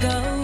go.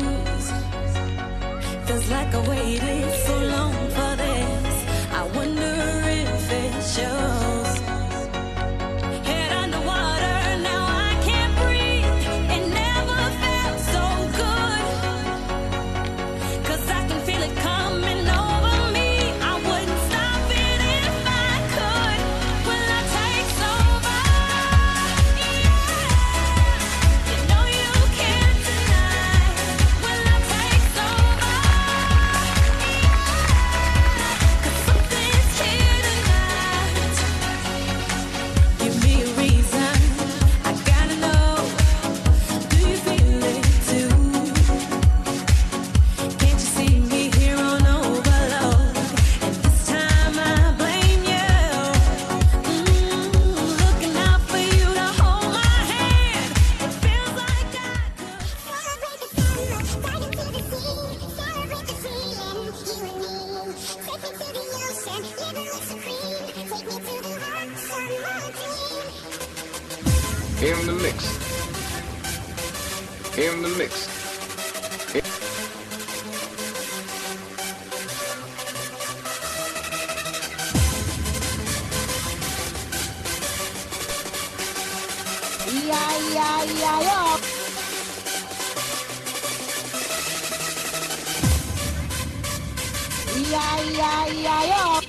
In the mix. In the mix. Yeah, yeah, yeah. Yeah, yeah, yeah, yeah.